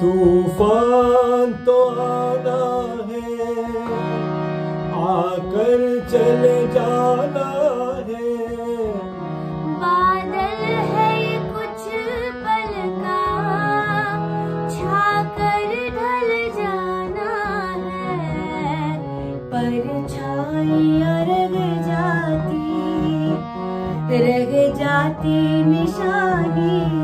तूफ़ान तो आना है, आकर चले जाना है। बादल है कुछ पल का, छाकर ढल जाना है। परछाइयाँ रह जाती रह जाती निशानी।